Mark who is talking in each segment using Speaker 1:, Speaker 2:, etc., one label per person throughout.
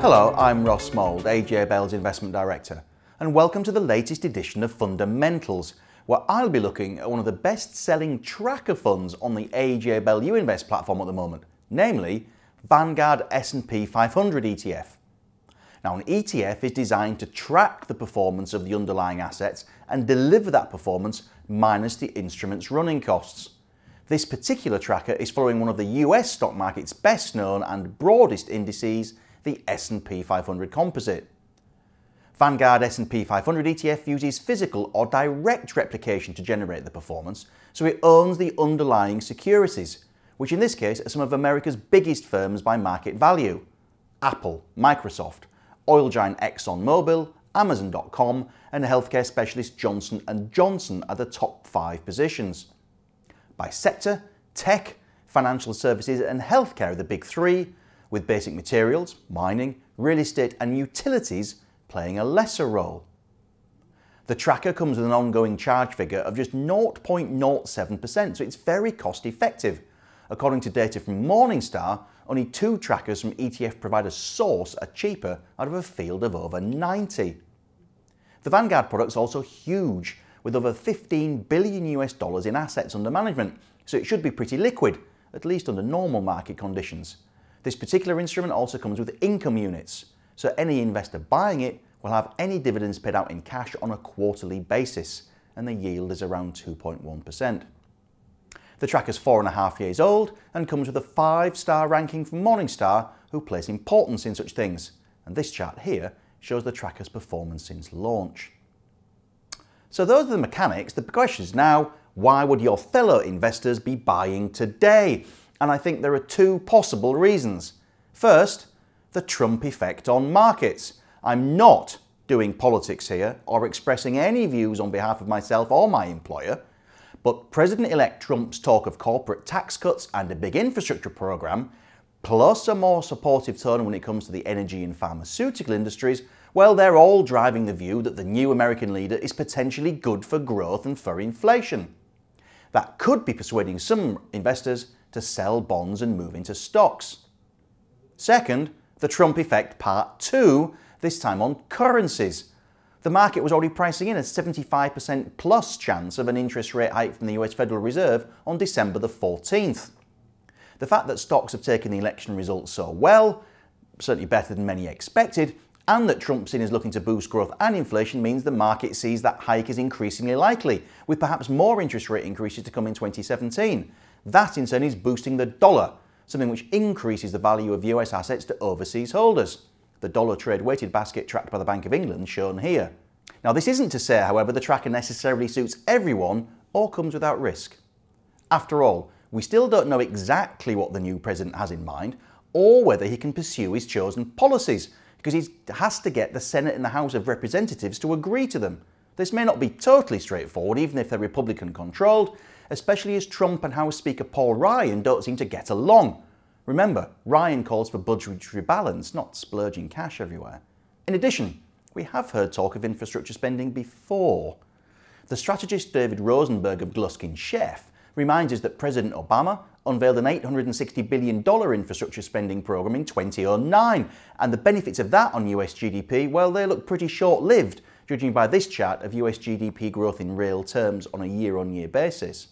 Speaker 1: Hello, I'm Russ Mould, AJ Bell's Investment Director, and welcome to the latest edition of Fundamentals, where I'll be looking at one of the best-selling tracker funds on the AJ Bell Youinvest platform at the moment, namely Vanguard S&P 500 ETF. Now, an ETF is designed to track the performance of the underlying assets and deliver that performance minus the instrument's running costs. This particular tracker is following one of the US stock market's best known and broadest indices, the S&P 500 Composite. Vanguard S&P 500 ETF uses physical or direct replication to generate the performance, so it owns the underlying securities, which in this case are some of America's biggest firms by market value. Apple, Microsoft, oil giant ExxonMobil, Amazon.com and healthcare specialist Johnson & Johnson are the top five positions. By sector, tech, financial services and healthcare are the big three, with basic materials, mining, real estate and utilities playing a lesser role. The tracker comes with an ongoing charge figure of just 0.07%, so it's very cost effective. According to data from Morningstar, only two trackers from ETF provider Source are cheaper out of a field of over 90. The Vanguard product's also huge, with over 15 billion US dollars in assets under management, so it should be pretty liquid, at least under normal market conditions. This particular instrument also comes with income units, so any investor buying it will have any dividends paid out in cash on a quarterly basis, and the yield is around 2.1%. The tracker's four and a half years old and comes with a five star ranking from Morningstar, who place importance in such things. And this chart here shows the tracker's performance since launch. So those are the mechanics. The question is now, why would your fellow investors be buying today? And I think there are two possible reasons. First, the Trump effect on markets. I'm not doing politics here or expressing any views on behalf of myself or my employer, but President elect Trump's talk of corporate tax cuts and a big infrastructure program, plus a more supportive tone when it comes to the energy and pharmaceutical industries, well, they're all driving the view that the new American leader is potentially good for growth and for inflation. That could be persuading some investors to sell bonds and move into stocks. Second, the Trump effect part two, this time on currencies. The market was already pricing in a 75% plus chance of an interest rate hike from the US Federal Reserve on December the 14th. The fact that stocks have taken the election results so well, certainly better than many expected, and that Trump's in is looking to boost growth and inflation means the market sees that hike is increasingly likely, with perhaps more interest rate increases to come in 2017. That in turn is boosting the dollar, something which increases the value of US assets to overseas holders. The dollar trade weighted basket tracked by the Bank of England shown here. Now this isn't to say, however, the tracker necessarily suits everyone or comes without risk. After all, we still don't know exactly what the new president has in mind or whether he can pursue his chosen policies because he has to get the Senate and the House of Representatives to agree to them. This may not be totally straightforward, even if they're Republican controlled, especially as Trump and House Speaker Paul Ryan don't seem to get along. Remember, Ryan calls for budgetary balance, not splurging cash everywhere. In addition, we have heard talk of infrastructure spending before. The strategist David Rosenberg of Gluskin Sheff reminds us that President Obama unveiled an $860 billion infrastructure spending program in 2009, and the benefits of that on US GDP, well, they look pretty short lived, judging by this chart of US GDP growth in real terms on a year on year basis.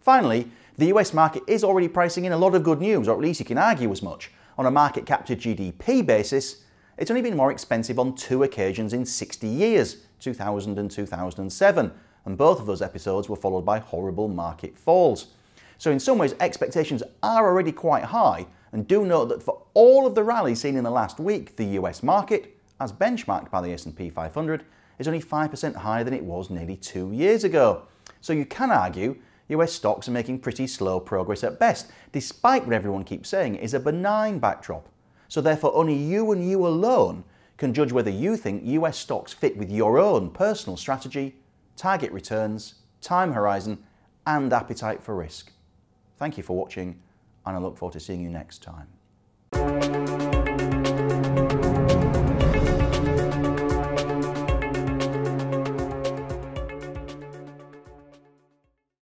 Speaker 1: Finally, the US market is already pricing in a lot of good news, or at least you can argue as much. On a market cap to GDP basis, it's only been more expensive on two occasions in 60 years, 2000 and 2007, and both of those episodes were followed by horrible market falls. So in some ways, expectations are already quite high, and do note that for all of the rally seen in the last week, the US market, as benchmarked by the S&P 500, is only 5% higher than it was nearly two years ago. So you can argue US stocks are making pretty slow progress at best, despite what everyone keeps saying is a benign backdrop. So therefore only you and you alone can judge whether you think US stocks fit with your own personal strategy, target returns, time horizon and appetite for risk. Thank you for watching and I look forward to seeing you next time.